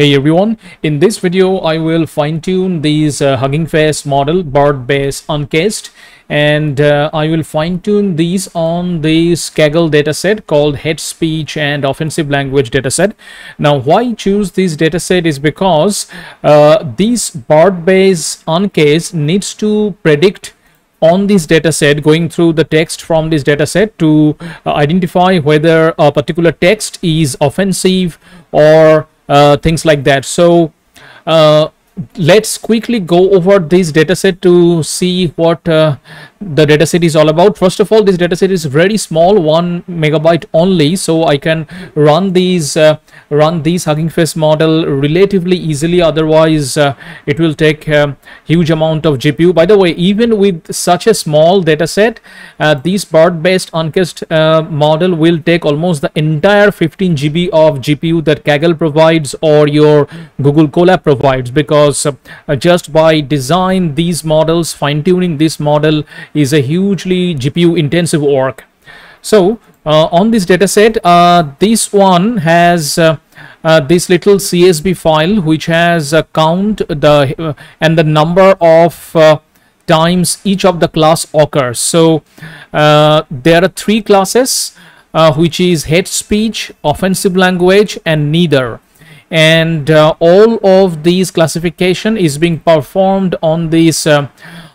Hey everyone, in this video I will fine tune these uh, Hugging Face model BERT base uncased and uh, I will fine tune these on this Kaggle dataset called hate speech and offensive language dataset. Now why choose this dataset is because uh, this BERT base uncased needs to predict on this dataset going through the text from this dataset to uh, identify whether a particular text is offensive or things like that. So uh, let's quickly go over this dataset to see what uh, the dataset is all about. First of all this dataset is very small one megabyte only so i can run these uh, run these hugging face model relatively easily. Otherwise uh, it will take a huge amount of gpu by the way even with such a small dataset uh, this BERT based uncased uh, model will take almost the entire 15 gb of gpu that kaggle provides or your google colab provides because uh, just by design these models fine tuning this model is a hugely GPU intensive work. So uh, on this dataset, uh, this one has uh, uh this little CSV file which has a count the uh, and the number of uh, times each of the class occurs. So there are three classes which is hate speech, offensive language and neither and all of these classification is being performed on this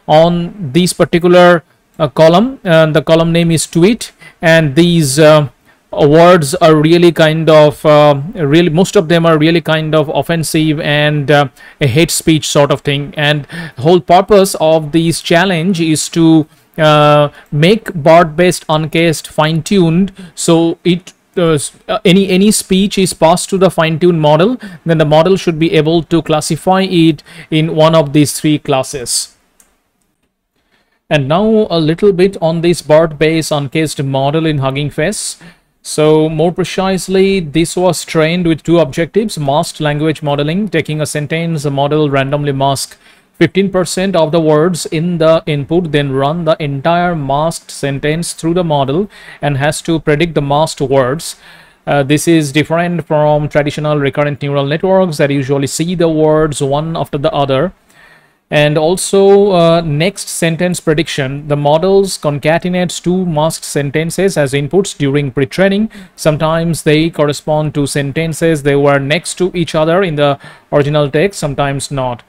on this particular uh, column and the column name is tweet and these uh, words are really kind of uh, really most of them are really kind of offensive and uh, a hate speech sort of thing. And whole purpose of this challenge is to uh, make BERT based uncased fine tuned so it uh, any any speech is passed to the fine-tuned model then the model should be able to classify it in one of these three classes and now a little bit on this BERT base uncased model in Hugging Face. So more precisely, this was trained with two objectives, masked language modeling, taking a sentence, a model randomly mask 15% of the words in the input, then run the entire masked sentence through the model and has to predict the masked words. Uh, this is different from traditional recurrent neural networks that usually see the words one after the other and also uh, next sentence prediction the models concatenates two masked sentences as inputs during pre-training. Sometimes they correspond to sentences they were next to each other in the original text sometimes not.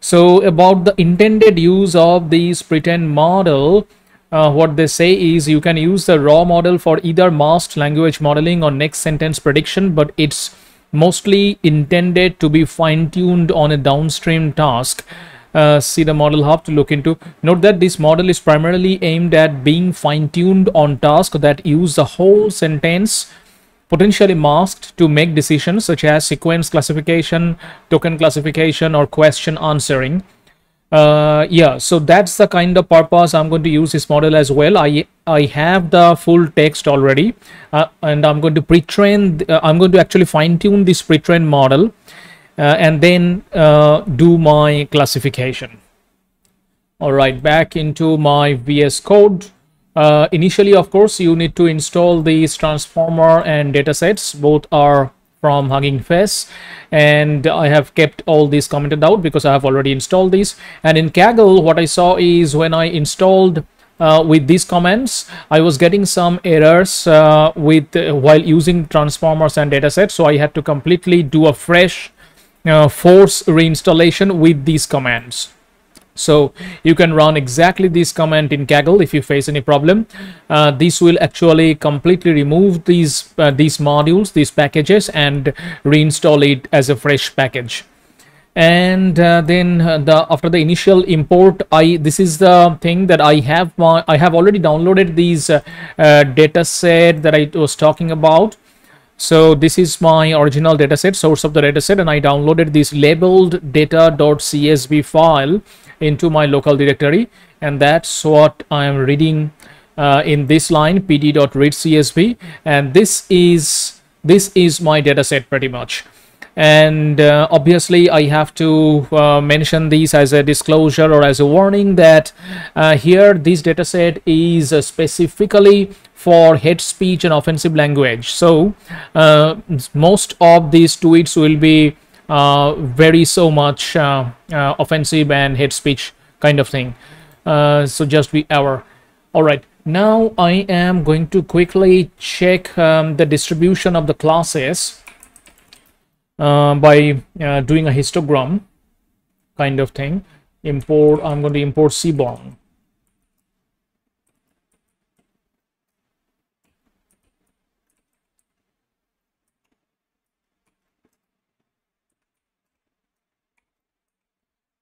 So about the intended use of this pretrained model uh, what they say is you can use the raw model for either masked language modeling or next sentence prediction but it's mostly intended to be fine-tuned on a downstream task uh, see the model hub to look into. Note that this model is primarily aimed at being fine-tuned on tasks that use the whole sentence potentially masked to make decisions such as sequence classification, token classification, or question answering. Uh, yeah, so that's the kind of purpose I'm going to use this model as well. I I have the full text already, uh, and I'm going to pre-train. Uh, I'm going to actually fine-tune this pre-trained model and then uh, do my classification. All right, back into my VS Code. Uh, initially, of course, you need to install these transformer and datasets. Both are from Hugging Face and I have kept all these commented out because I have already installed these and in Kaggle what I saw is when I installed uh, with these comments I was getting some errors uh, with uh, while using transformers and datasets so I had to completely do a fresh uh, force reinstallation with these commands so you can run exactly this command in Kaggle if you face any problem. Uh, this will actually completely remove these uh, these modules, these packages, and reinstall it as a fresh package. And uh, then uh, the after the initial import, I this is the thing that I have my I have already downloaded these uh, uh, data set that I was talking about so this is my original dataset, source of the dataset, and I downloaded this labeled data.csv file into my local directory, and that's what I am reading uh, in this line pd.readcsv, and this is this is my dataset pretty much and uh, obviously I have to uh, mention these as a disclosure or as a warning that uh, here this dataset is specifically for hate speech and offensive language. So uh, most of these tweets will be uh, very so much uh, uh, offensive and hate speech kind of thing. Uh, so just be aware. All right. Now i am going to quickly check um, the distribution of the classes uh, by uh, doing a histogram kind of thing import i'm going to import seaborn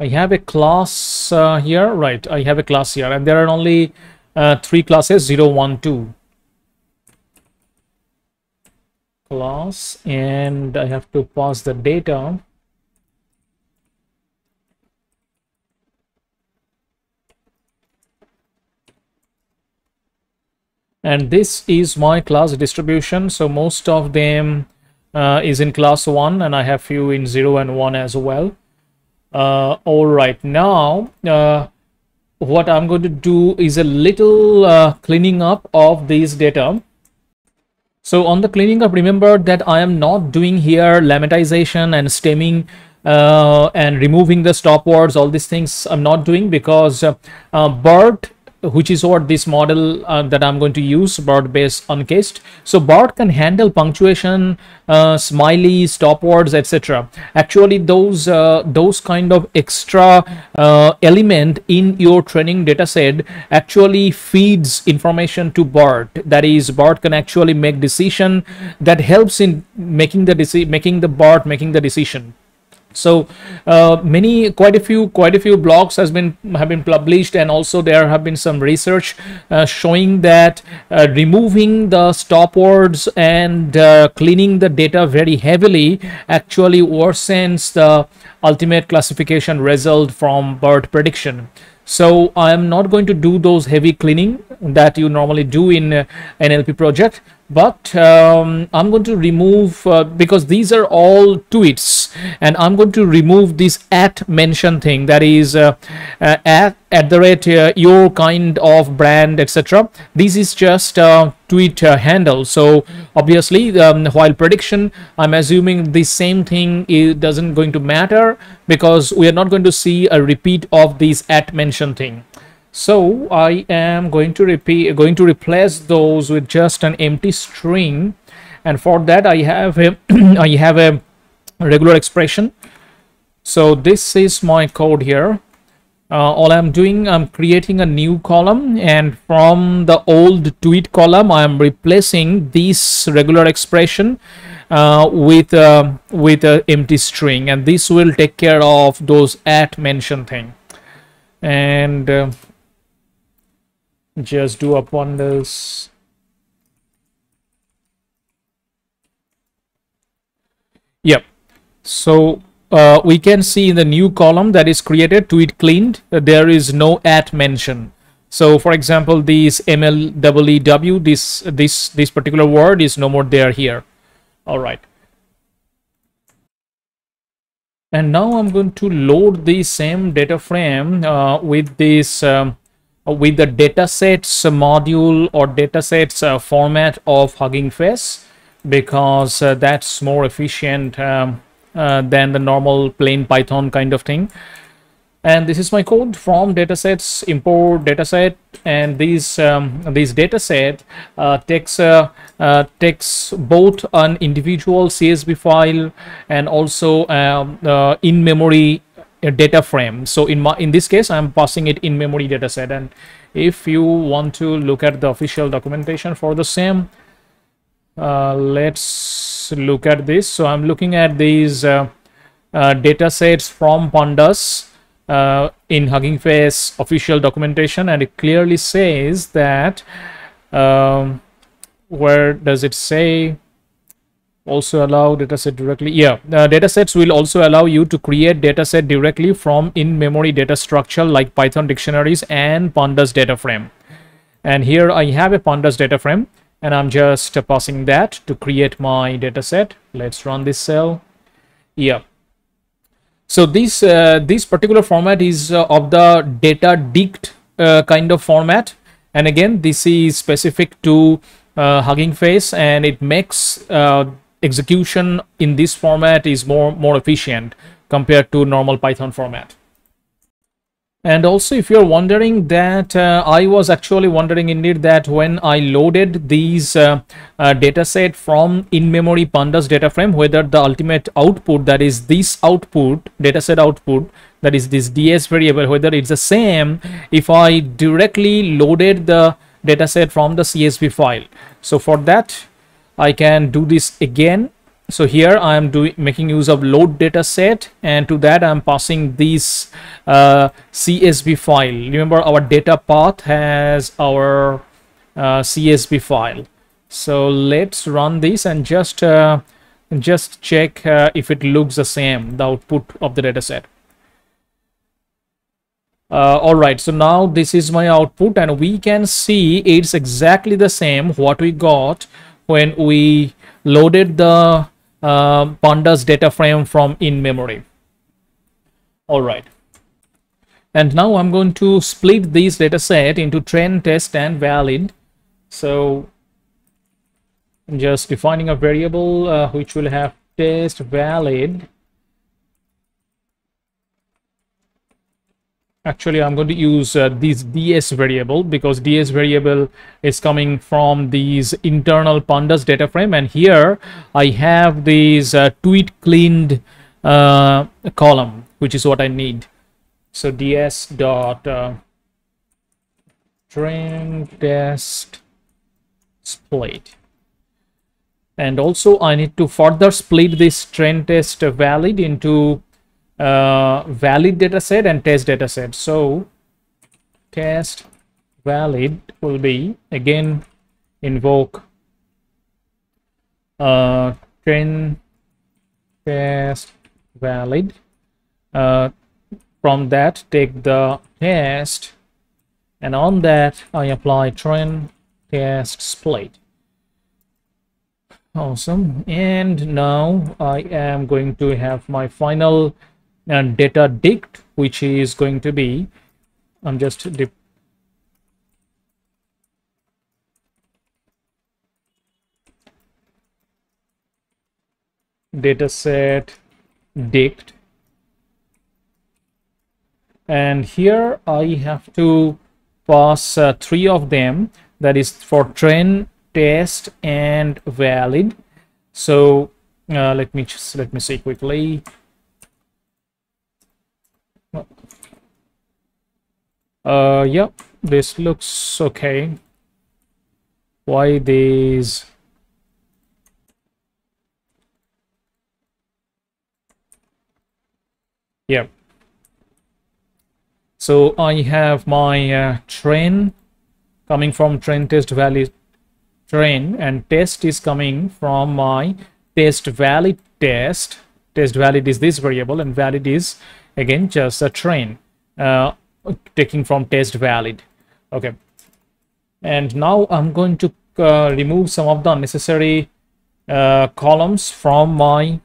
I have a class uh, here, right? I have a class here, and there are only uh, three classes 0, 1, 2. Class, and I have to pass the data. And this is my class distribution. So most of them uh, is in class 1, and I have few in 0 and 1 as well uh, all right now uh, what i'm going to do is a little uh, cleaning up of these data so on the cleaning up remember that i am not doing here lemmatization and stemming uh, and removing the stop words all these things i'm not doing because uh, uh, BERT which is what this model uh, that I'm going to use BERT based uncased. So BERT can handle punctuation, uh, smiley, stop words, etc. Actually, those uh, those kind of extra uh, element in your training data set actually feeds information to BERT. That is, BERT can actually make decision that helps in making the deci making the BERT making the decision so uh, many quite a few quite a few blogs has been have been published and also there have been some research uh, showing that uh, removing the stop words and uh, cleaning the data very heavily actually worsens the ultimate classification result from BERT prediction. So i am not going to do those heavy cleaning that you normally do in uh, nlp project but um, I'm going to remove uh, because these are all tweets and I'm going to remove this at mention thing. That is uh, uh, at at the rate uh, your kind of brand etc this is just a tweet uh, handle. So obviously um, while prediction I'm assuming the same thing is doesn't going to matter because we are not going to see a repeat of this at mention thing so I am going to repeat going to replace those with just an empty string. And for that I have a I have a regular expression. So this is my code here. Uh, all I'm doing I'm creating a new column. And from the old tweet column I am replacing this regular expression uh, with with an empty string. And this will take care of those at mention thing. And uh, just do upon this. Yep. So uh, we can see in the new column that is created tweet cleaned uh, there is no at mention. So for example this mlwew this this this particular word is no more there here. All right. And now i'm going to load the same data frame uh, with this um, with the datasets module or datasets uh, format of Hugging Face because uh, that's more efficient um, uh, than the normal plain Python kind of thing. And this is my code from datasets import dataset and these um, dataset uh, takes uh, uh, takes both an individual CSV file and also um, uh, in memory a data frame. So in my in this case i'm passing it in memory data set and if you want to look at the official documentation for the same uh, let's look at this. So i'm looking at these uh, uh, data sets from pandas uh, in hugging face official documentation. And it clearly says that um, where does it say also allow dataset directly yeah uh, datasets will also allow you to create dataset directly from in-memory data structure like python dictionaries and pandas data frame. And here i have a pandas data frame and i'm just uh, passing that to create my dataset. Let's run this cell. Yeah. So this uh, this particular format is uh, of the data dict uh, kind of format. And again this is specific to uh, hugging face and it makes execution in this format is more more efficient compared to normal python format. And also if you're wondering that uh, I was actually wondering indeed that when I loaded these uh, uh, data set from in-memory pandas data frame whether the ultimate output that is this output data set output that is this ds variable whether it's the same if I directly loaded the data set from the CSV file. So for that I can do this again. So here I am doing making use of load data set and to that I'm passing this uh, CSV file. Remember our data path has our uh, CSV file. So let's run this and just uh, just check uh, if it looks the same the output of the data set uh, all right so now this is my output and we can see it's exactly the same what we got when we loaded the uh, pandas data frame from in memory all right. And now i'm going to split this data set into train test and valid. So I'm just defining a variable uh, which will have test valid actually i'm going to use uh, this ds variable because ds variable is coming from these internal pandas data frame. And here i have this uh, tweet cleaned uh, column which is what i need. So ds dot uh, train test split. And also i need to further split this train test valid into uh, valid data set and test data set. So test valid will be again invoke uh, train test valid. Uh, from that take the test and on that I apply train test split. Awesome. And now I am going to have my final and data dict which is going to be i'm just data set dict. And here i have to pass uh, three of them. That is for train test and valid. So uh, let me just let me see quickly uh, yep, this looks okay. Why these? Yep. So I have my uh, train coming from train test valid train and test is coming from my test valid test. Test valid is this variable and valid is again just a train. Uh, taking from test valid. Okay. And now i'm going to uh, remove some of the unnecessary uh, columns from my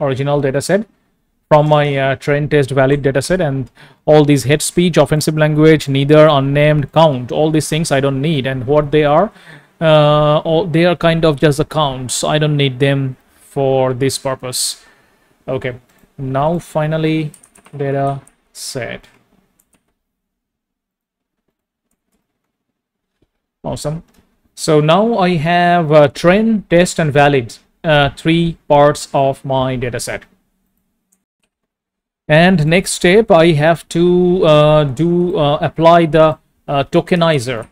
original dataset from my uh, train test valid dataset and all these hate speech offensive language neither unnamed count all these things i don't need. And what they are uh, all, they are kind of just accounts. I don't need them for this purpose. Okay. Now finally data set Awesome. So now I have uh, train, test, and valid, uh, three parts of my dataset. And next step, I have to uh, do uh, apply the uh, tokenizer.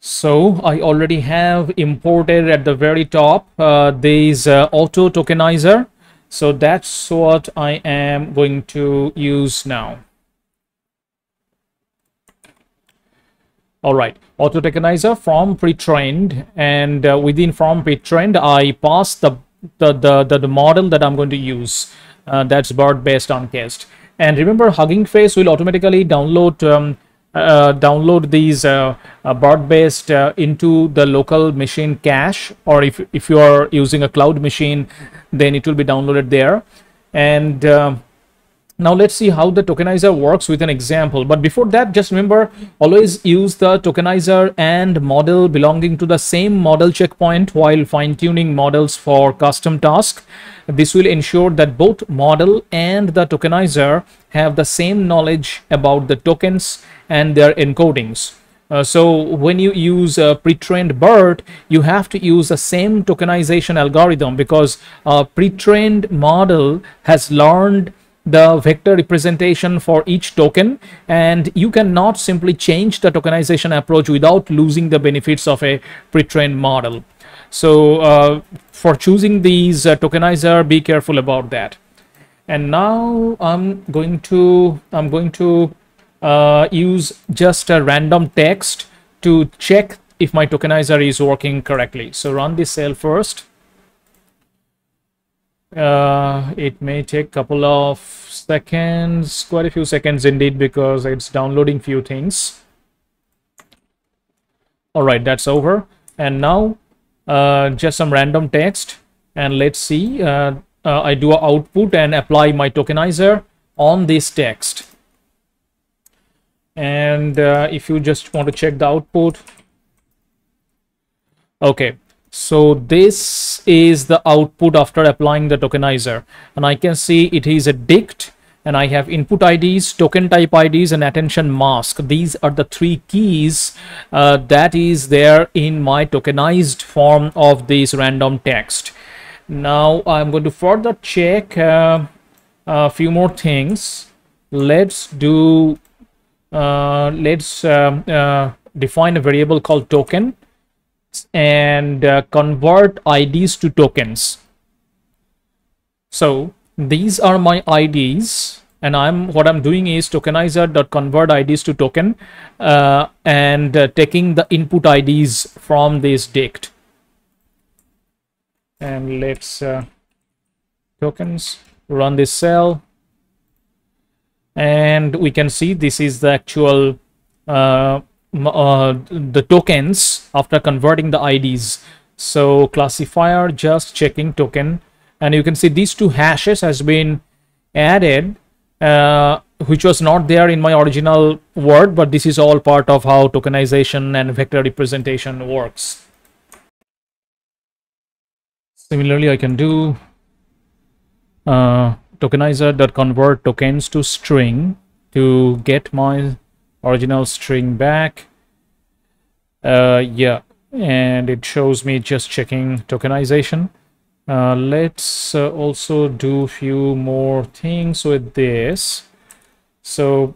So I already have imported at the very top uh, this auto tokenizer. So that's what I am going to use now. All right. Auto tokenizer from pre-trained and uh, within from pre-trained i pass the the, the the, the model that i'm going to use uh, that's BERT based uncased and remember hugging face will automatically download um, uh, download these uh, uh, BERT based uh, into the local machine cache or if, if you are using a cloud machine then it will be downloaded there. And um, now let's see how the tokenizer works with an example. But before that just remember always use the tokenizer and model belonging to the same model checkpoint while fine-tuning models for custom task. This will ensure that both model and the tokenizer have the same knowledge about the tokens and their encodings. Uh, so when you use a pre-trained BERT, you have to use the same tokenization algorithm because a pre-trained model has learned the vector representation for each token and you cannot simply change the tokenization approach without losing the benefits of a pre-trained model. So uh, for choosing these uh, tokenizer, be careful about that. And now I'm going to I'm going to uh, use just a random text to check if my tokenizer is working correctly. So run this cell first uh, it may take a couple of seconds quite a few seconds indeed because it's downloading few things. All right that's over. And now uh, just some random text and let's see uh, uh I do a output and apply my tokenizer on this text. And uh, if you just want to check the output. Okay so this is the output after applying the tokenizer and I can see it is a dict and I have input IDs, token type IDs and attention mask. These are the three keys uh, that is there in my tokenized form of this random text. Now I'm going to further check uh, a few more things. Let's do, uh, let's um, uh, define a variable called token and uh, convert IDs to tokens. So these are my IDs and I'm what I'm doing is tokenizer.convert IDs to token uh, and uh, taking the input IDs from this dict. And let's uh, tokens run this cell and we can see this is the actual uh, uh, the tokens after converting the IDs. So classifier just checking token and you can see these two hashes has been added uh, which was not there in my original word but this is all part of how tokenization and vector representation works. Similarly, I can do uh, tokenizer.convert tokens to string to get my original string back. Uh, yeah and it shows me just checking tokenization. Uh, let's uh, also do a few more things with this. So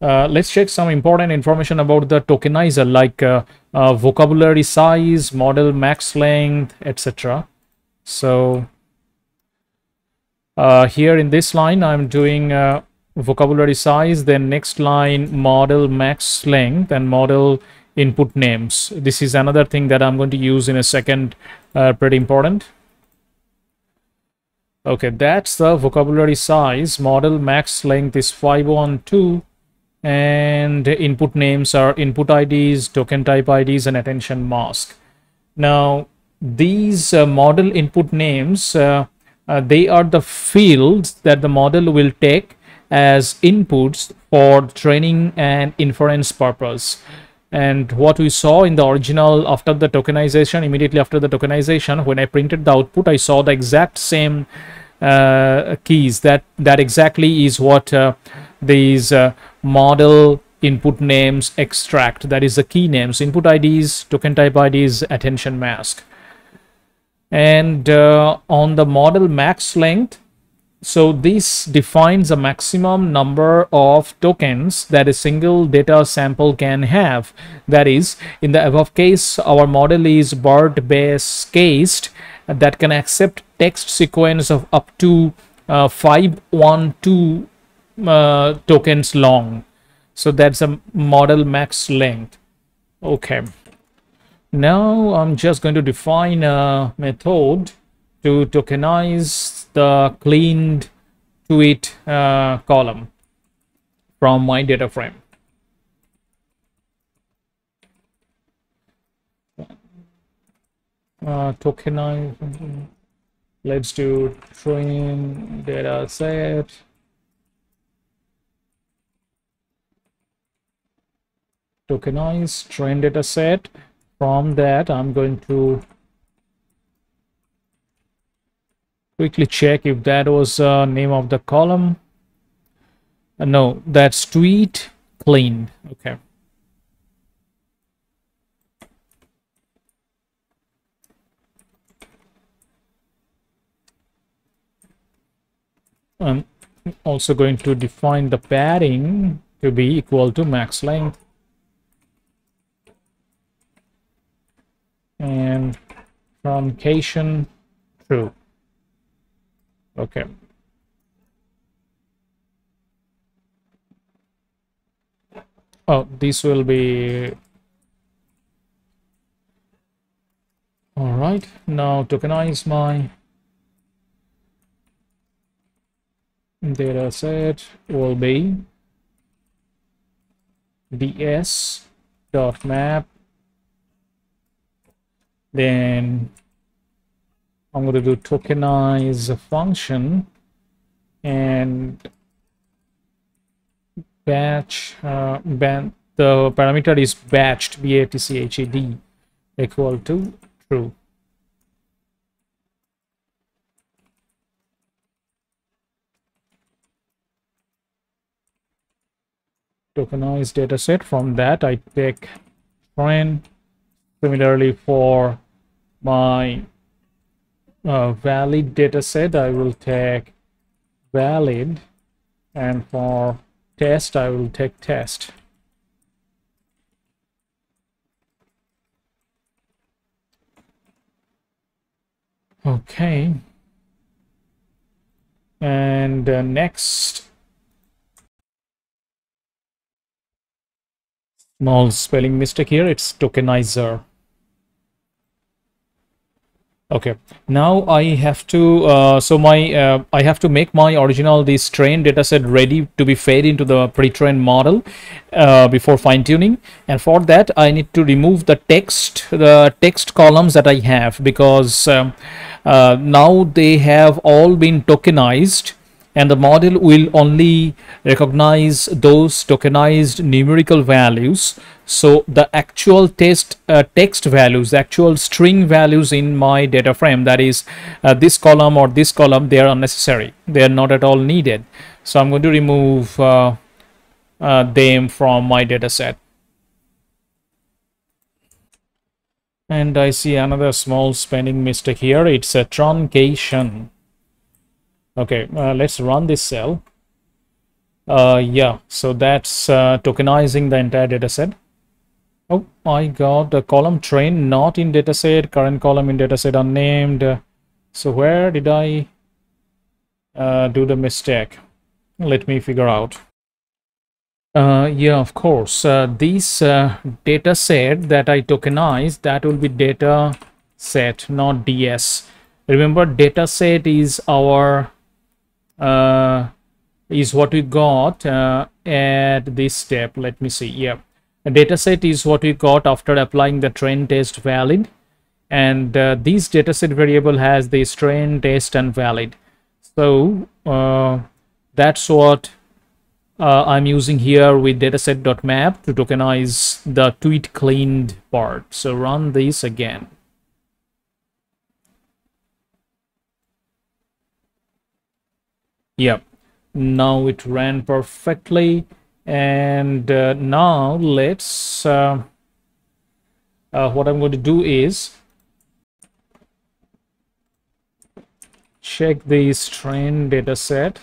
uh, let's check some important information about the tokenizer like uh, uh, vocabulary size model max length etc so here in this line i'm doing vocabulary size then next line model max length and model input names. This is another thing that i'm going to use in a second uh, pretty important. Okay that's the vocabulary size. Model max length is 512 and input names are input ids token type ids and attention mask. Now these uh, model input names uh, uh, they are the fields that the model will take as inputs for training and inference purpose. And what we saw in the original after the tokenization immediately after the tokenization when i printed the output i saw the exact same uh, keys. That that exactly is what uh, these uh, model input names extract. That is the key names input ids token type ids attention mask. And uh, on the model max length so this defines a maximum number of tokens that a single data sample can have. That is, in the above case, our model is BERT base cased that can accept text sequence of up to uh, 512 uh, tokens long. So that's a model max length. Okay. Now I'm just going to define a method to tokenize the cleaned tweet uh, column from my data frame. Uh, tokenize, let's do train data set. Tokenize train data set. From that, I'm going to quickly check if that was uh, name of the column. Uh, no that's tweet cleaned. Okay. I'm also going to define the padding to be equal to max length. And truncation true okay. Oh this will be all right. Now tokenize my data set will be ds dot map then I'm going to do tokenize a function and batch uh, ban the parameter is batched b a t c h e d equal to true. Tokenized dataset from that I pick train similarly for my uh, valid data set I will take valid and for test I will take test. Okay. And uh, next. Small spelling mistake here it's tokenizer okay. Now i have to uh, so my uh, i have to make my original this train dataset ready to be fed into the pre-trained model uh, before fine-tuning. And for that i need to remove the text the text columns that i have because um, uh, now they have all been tokenized and the model will only recognize those tokenized numerical values. So the actual test uh, text values the actual string values in my data frame that is uh, this column or this column they are unnecessary. They are not at all needed. So i'm going to remove uh, uh them from my data set. And i see another small spelling mistake here. It's a truncation okay uh, let's run this cell uh, yeah so that's uh, tokenizing the entire dataset oh I got the column train not in dataset current column in dataset unnamed so where did I uh, do the mistake let me figure out uh, yeah, of course. Uh, this data set that I tokenize, that will be data set, not DS. Remember, data set is our uh, is what we got uh, at this step. Let me see. Yeah, a dataset is what we got after applying the train test valid. And uh, this dataset variable has the train test and valid. So uh, that's what uh, I'm using here with dataset.map to tokenize the tweet cleaned part. So run this again. Yep, now it ran perfectly. And uh, now let's, uh, uh, what I'm going to do is check the train data set.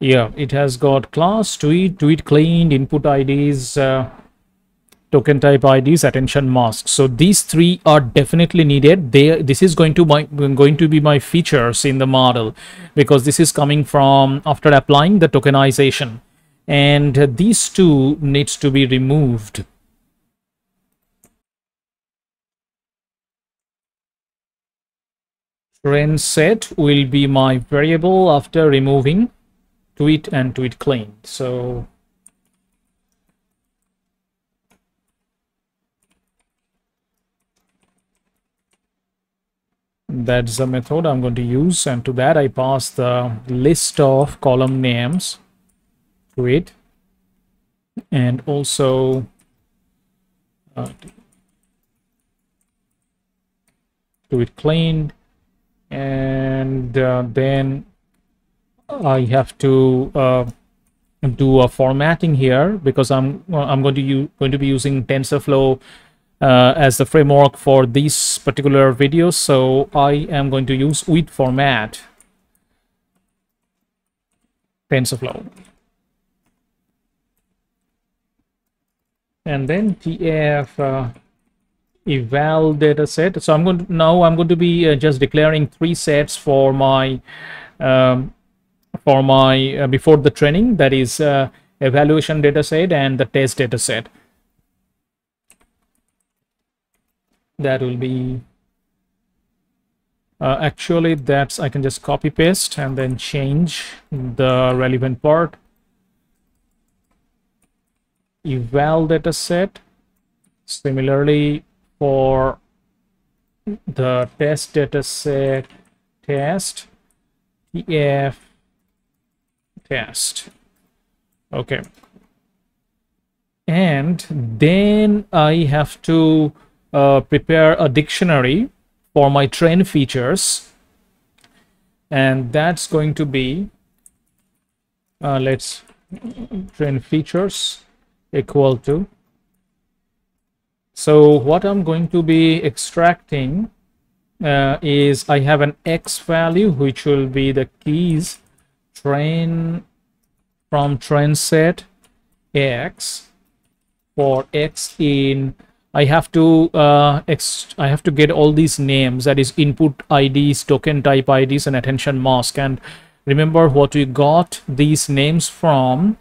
Yeah, it has got class, tweet, tweet cleaned, input IDs, uh, token type IDs, attention masks. So these three are definitely needed. They this is going to my going to be my features in the model because this is coming from after applying the tokenization, and these two needs to be removed. Train set will be my variable after removing tweet and tweet clean. So that's the method I'm going to use. And to that I pass the list of column names to it. And also uh, do it cleaned and uh, then I have to uh, do a formatting here because I'm I'm going to going to be using TensorFlow uh, as the framework for these particular videos. So I am going to use with format TensorFlow. And then TF uh, eval data set. So I'm going to, now I'm going to be uh, just declaring three sets for my um, for my uh, before the training that is uh, evaluation data set and the test data set that will be uh, actually that's I can just copy paste and then change the relevant part. Eval data set. Similarly for the test data set test tf test. Okay. And then I have to uh, prepare a dictionary for my train features. And that's going to be uh, let's train features equal to. So what I'm going to be extracting uh, is I have an x value which will be the keys train from train set x for x in I have to uh, I have to get all these names that is input IDs, token type IDs, and attention mask. And remember what we got these names from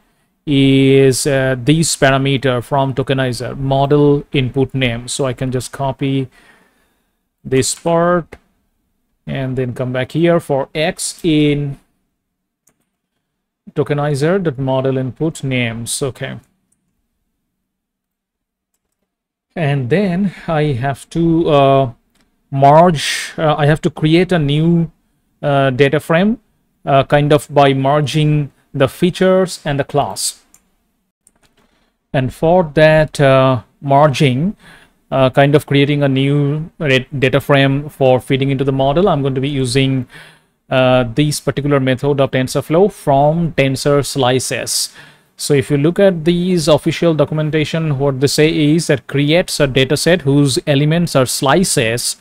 is uh, these parameter from tokenizer model input name. So I can just copy this part and then come back here for X in tokenizer that model input names. Okay. And then I have to uh, merge uh, I have to create a new uh, data frame uh, kind of by merging the features and the class. And for that uh, merging uh, kind of creating a new data frame for feeding into the model I'm going to be using this particular method of TensorFlow from tensor slices so if you look at these official documentation, what they say is that creates a dataset whose elements are slices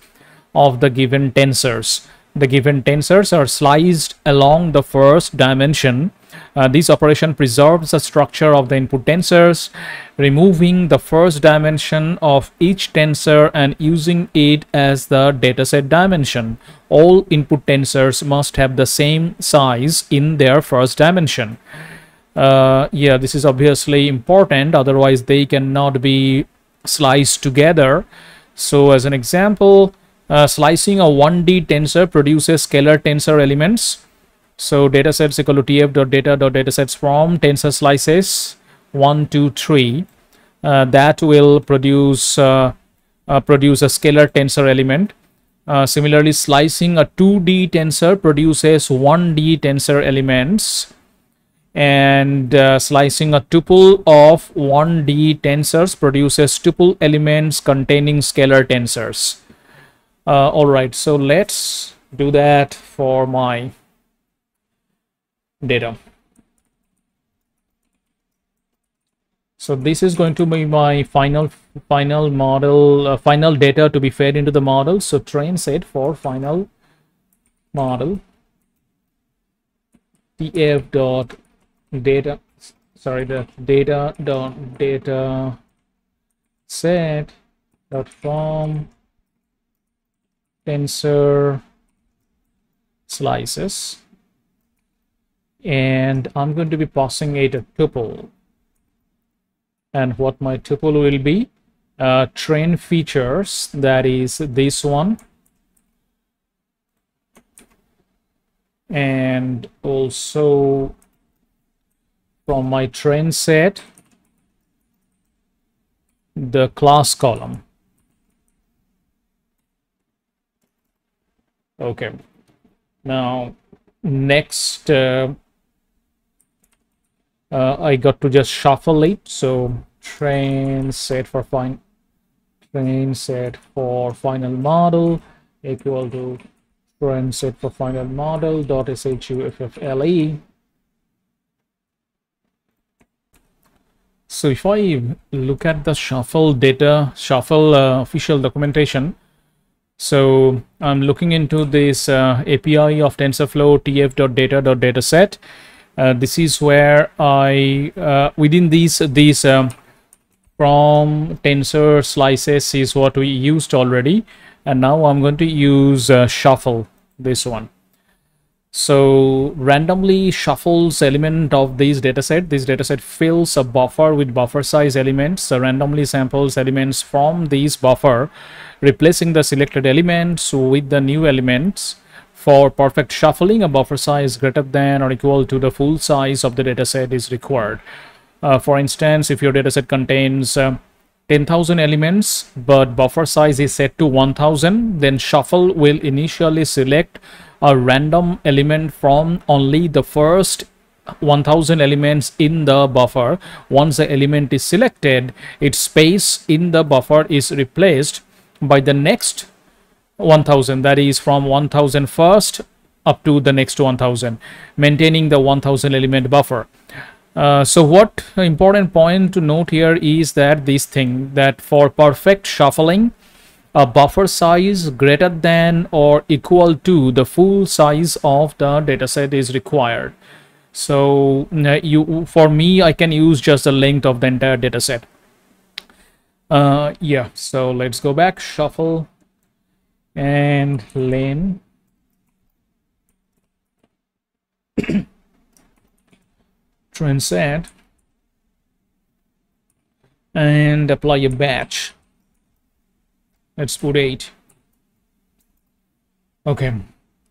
of the given tensors. The given tensors are sliced along the first dimension. Uh, this operation preserves the structure of the input tensors, removing the first dimension of each tensor and using it as the dataset dimension. All input tensors must have the same size in their first dimension uh, yeah this is obviously important otherwise they cannot be sliced together. So as an example uh, slicing a 1d tensor produces scalar tensor elements. So datasets equal to tf.data.datasets from tensor slices 1 2 3 uh, that will produce uh, uh, produce a scalar tensor element. Uh, similarly slicing a 2d tensor produces 1d tensor elements and uh, slicing a tuple of 1D tensors produces tuple elements containing scalar tensors. Uh, all right, so let's do that for my data. So this is going to be my final final model, uh, final data to be fed into the model. So train set for final model tf dot data sorry the data dot data set dot from tensor slices. And I'm going to be passing it a tuple. And what my tuple will be uh, train features that is this one. And also from my train set the class column okay now next uh, uh, I got to just shuffle it. So train set for fine train set for final model equal to train set for final model dot shuffle. So if I look at the shuffle data, shuffle uh, official documentation, so I'm looking into this uh, API of TensorFlow tf.data.dataset. Uh, this is where I uh, within these these um, from tensor slices is what we used already, and now I'm going to use uh, shuffle this one. So randomly shuffles element of this dataset. This dataset fills a buffer with buffer size elements. So randomly samples elements from this buffer, replacing the selected elements with the new elements. For perfect shuffling, a buffer size greater than or equal to the full size of the dataset is required. Uh, for instance, if your dataset contains uh, 10,000 elements, but buffer size is set to 1000, then shuffle will initially select a random element from only the first 1000 elements in the buffer. Once the element is selected its space in the buffer is replaced by the next 1000 that is from 1000 first up to the next 1000 maintaining the 1000 element buffer. Uh, so what important point to note here is that this thing that for perfect shuffling a buffer size greater than or equal to the full size of the dataset is required. So you for me, I can use just the length of the entire dataset. Uh, yeah, so let's go back, shuffle and lane. Transcend and apply a batch let's put 8 okay.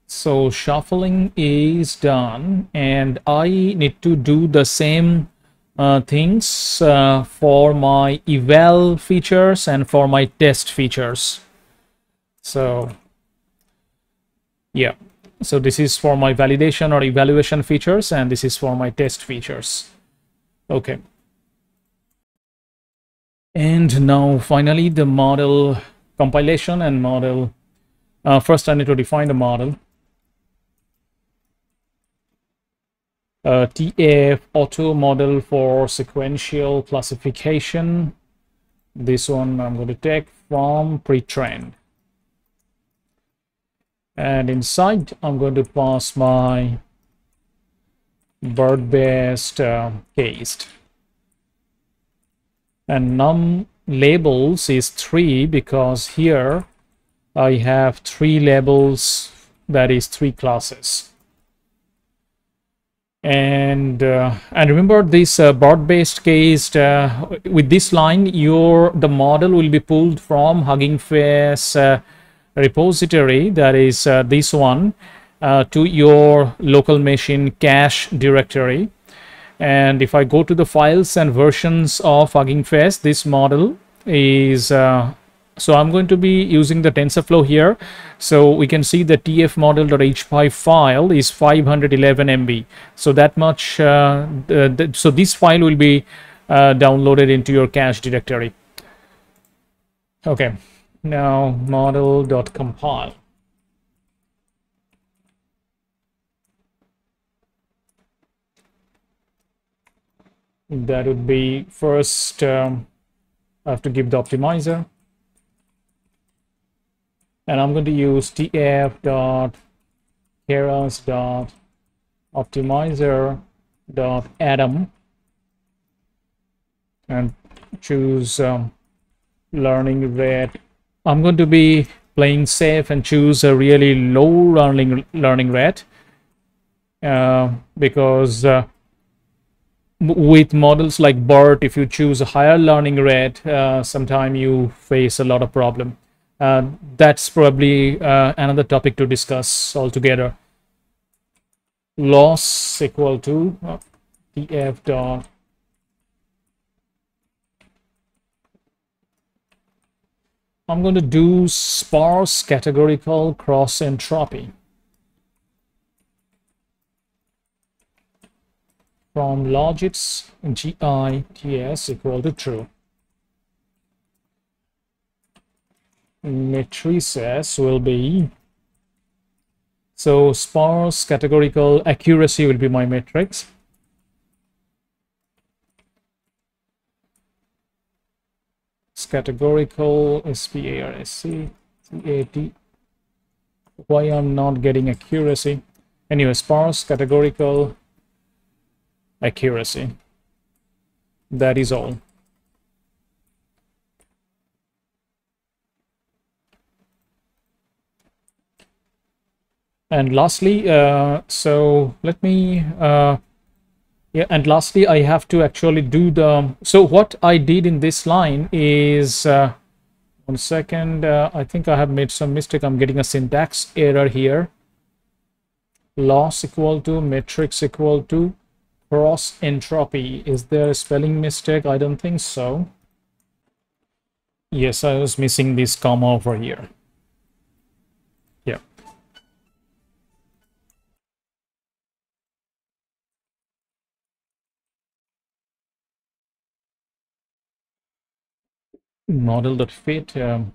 So shuffling is done and I need to do the same uh, things uh, for my eval features and for my test features. So yeah. So this is for my validation or evaluation features and this is for my test features. Okay. And now finally the model compilation and model. Uh, first, I need to define the model. Uh, TF auto model for sequential classification. This one I'm going to take from pre-trained. And inside, I'm going to pass my BERT-based uh. And num labels is 3 because here I have three labels that is three classes. And uh, and remember this uh, based case uh, with this line your the model will be pulled from Hugging Face uh, repository that is uh, this one uh, to your local machine cache directory and if I go to the files and versions of Hugging Face, this model is uh, so I'm going to be using the TensorFlow here. So we can see the tf model.h5 file is 511 MB. So that much, uh, the, the, so this file will be uh, downloaded into your cache directory. Okay, now model.compile. that would be first um, I have to give the optimizer. And I'm going to use tf dot dot optimizer dot Adam and choose um, learning rate I'm going to be playing safe and choose a really low learning learning rate uh, because uh, with models like BERT, if you choose a higher learning rate, uh, sometime you face a lot of problem. Uh, that's probably uh, another topic to discuss altogether. Loss equal to uh, tf dot I'm going to do sparse categorical cross entropy. From logits gits equal to true. Matrices will be so sparse categorical accuracy will be my matrix. categorical SPARSC CAT. Why I'm not getting accuracy? Anyway, sparse categorical accuracy. That is all. And lastly, uh, so let me uh, yeah and lastly i have to actually do the so what i did in this line is uh, one second uh, i think i have made some mistake i'm getting a syntax error here loss equal to metrics equal to cross entropy. Is there a spelling mistake? I don't think so. Yes i was missing this comma over here. Model that fit um,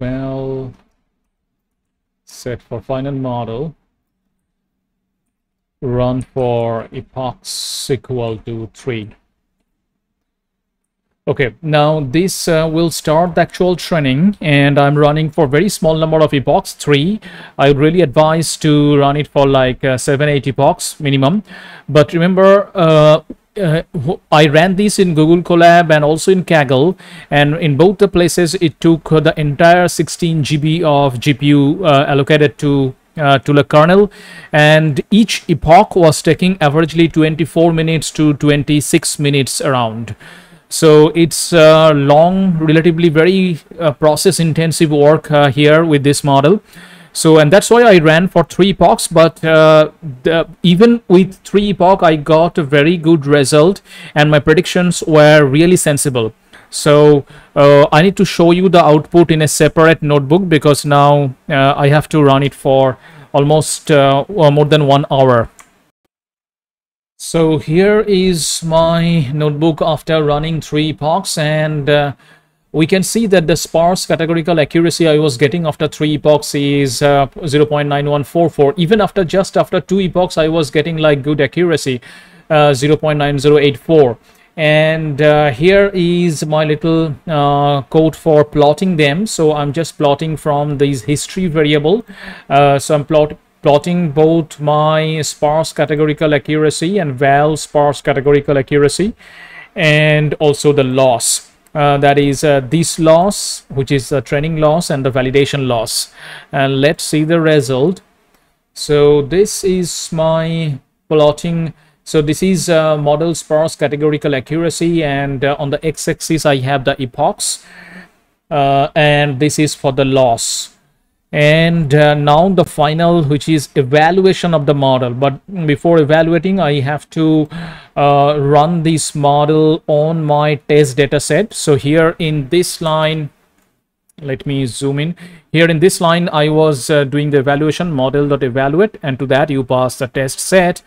well set for final model run for epochs equal to 3 Okay, now this uh, will start the actual training and I'm running for very small number of epochs, 3. I would really advise to run it for like uh, 7, 8 epochs minimum. But remember, uh, uh, I ran this in Google Colab and also in Kaggle. And in both the places it took the entire 16 GB of GPU uh, allocated to uh, to the kernel. And each epoch was taking averagely 24 minutes to 26 minutes around. So it's a long relatively very uh, process intensive work uh, here with this model so and that's why i ran for three epochs but uh, the, even with three epoch i got a very good result and my predictions were really sensible. So uh, i need to show you the output in a separate notebook because now uh, i have to run it for almost more than one hour. So here is my notebook after running three epochs and uh, we can see that the sparse categorical accuracy I was getting after three epochs is uh, 0.9144. Even after just after two epochs, I was getting like good accuracy, uh, 0.9084. And uh, here is my little uh, code for plotting them. So I'm just plotting from this history variable. Uh, so I'm plot plotting both my sparse categorical accuracy and val sparse categorical accuracy and also the loss uh, that is uh, this loss which is the training loss and the validation loss. And let's see the result. So this is my plotting. So this is uh, model sparse categorical accuracy and uh, on the x-axis i have the epochs. Uh, and this is for the loss and uh, now the final which is evaluation of the model. But before evaluating i have to uh, run this model on my test data set so here in this line let me zoom in. Here in this line i was uh, doing the evaluation model.evaluate and to that you pass the test set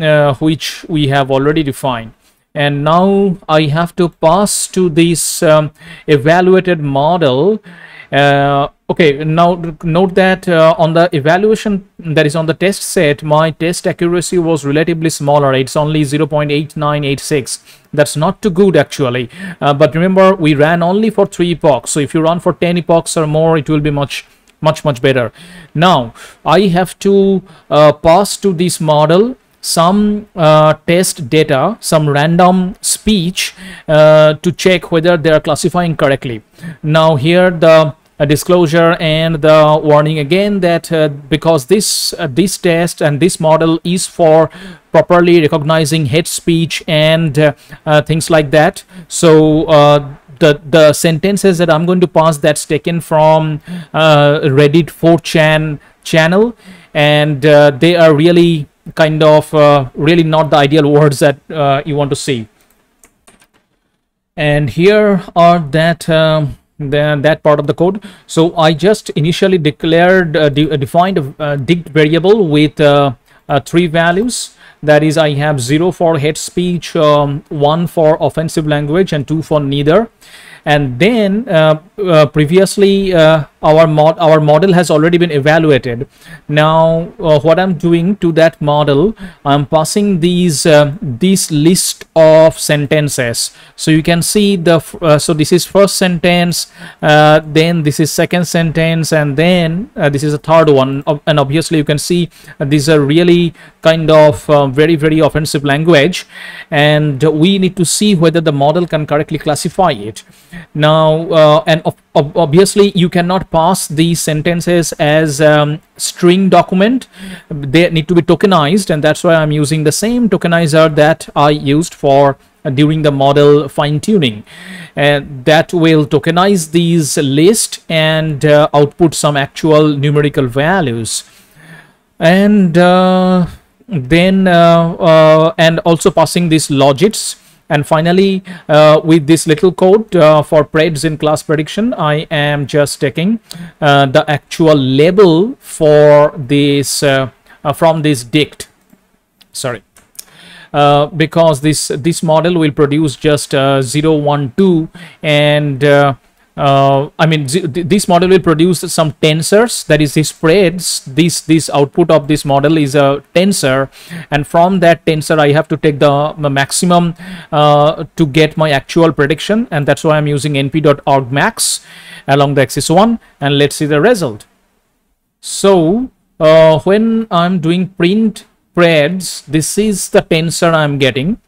uh, which we have already defined. And now i have to pass to this um, evaluated model uh, okay now note that uh, on the evaluation that is on the test set my test accuracy was relatively smaller. It's only 0.8986 that's not too good actually. Uh, but remember we ran only for three epochs so if you run for 10 epochs or more it will be much much much better. Now i have to uh, pass to this model some uh, test data, some random speech uh, to check whether they are classifying correctly. Now here the a disclosure and the warning again that uh, because this uh, this test and this model is for properly recognizing hate speech and uh, uh things like that. So uh, the the sentences that i'm going to pass that's taken from uh, reddit 4chan channel and they are really kind of really not the ideal words that you want to see. And here are that um, the, that part of the code. So i just initially declared uh, de defined a uh, variable with uh, uh, three values. That is i have zero for hate speech um, one for offensive language and two for neither and then uh, uh, previously uh, our mod our model has already been evaluated. Now uh, what i'm doing to that model i'm passing these uh, this list of sentences. So you can see the uh, so this is first sentence then this is second sentence and then this is a third one. And obviously you can see these are really kind of very very offensive language. And we need to see whether the model can correctly classify it now uh, and obviously you cannot pass these sentences as um, string document. They need to be tokenized and that's why i'm using the same tokenizer that i used for uh, during the model fine tuning and that will tokenize these list and uh, output some actual numerical values. And uh, then uh, uh, and also passing these logits and finally uh, with this little code uh, for preds in class prediction i am just taking uh, the actual label for this uh, uh, from this dict. Sorry. Uh, because this this model will produce just 0 1 2 and uh, I mean, this model will produce some tensors. That is, this spreads. This this output of this model is a tensor, and from that tensor, I have to take the, maximum uh, to get my actual prediction, and that's why I'm using np.argmax along the axis one, and let's see the result. So uh, when I'm doing print preds, this is the tensor I'm getting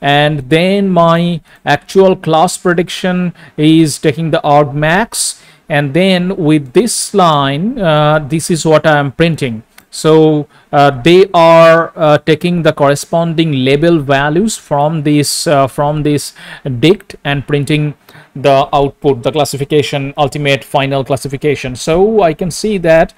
and then my actual class prediction is taking the argmax and then with this line uh, this is what I am printing. So uh, they are uh, taking the corresponding label values from this uh, from this dict and printing the output the classification ultimate final classification. So I can see that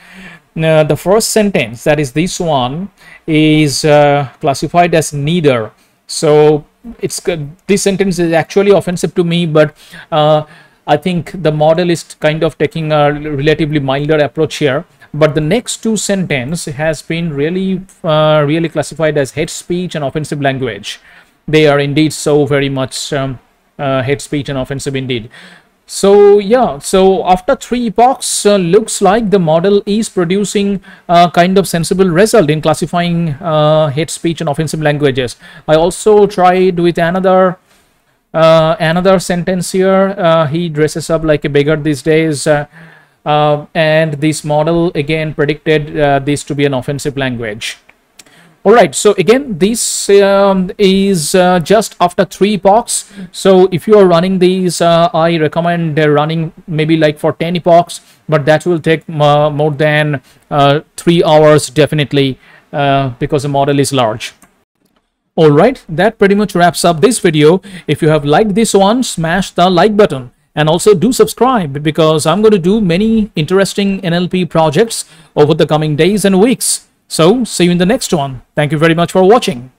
uh, the first sentence that is this one is uh, classified as neither. So it's this sentence is actually offensive to me but uh, i think the model is kind of taking a relatively milder approach here. But the next two sentence has been really uh, really classified as hate speech and offensive language. They are indeed so very much um, uh, hate speech and offensive indeed so yeah, so after three epochs, uh, looks like the model is producing a kind of sensible result in classifying uh, hate speech and offensive languages. I also tried with another uh, another sentence here. Uh, he dresses up like a beggar these days. Uh, uh, and this model again predicted this to be an offensive language all right so again this um, is uh, just after three epochs so if you are running these uh, i recommend uh, running maybe like for 10 epochs but that will take uh, more than uh, three hours definitely uh, because the model is large. All right that pretty much wraps up this video. If you have liked this one smash the like button. And also do subscribe because i'm going to do many interesting nlp projects over the coming days and weeks so see you in the next one. Thank you very much for watching.